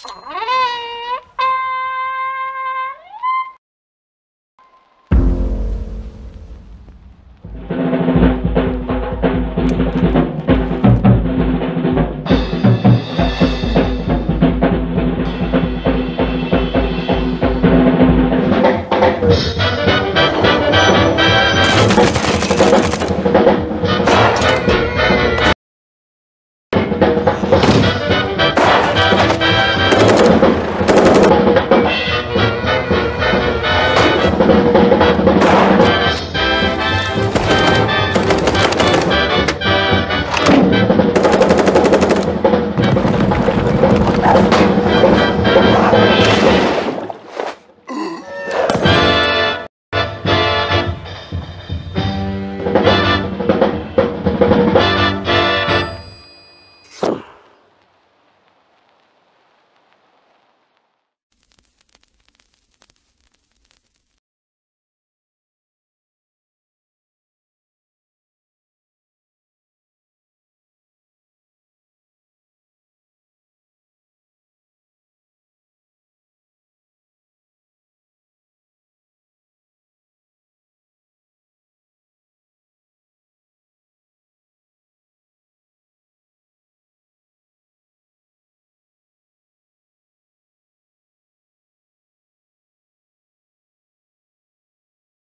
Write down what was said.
Sorry.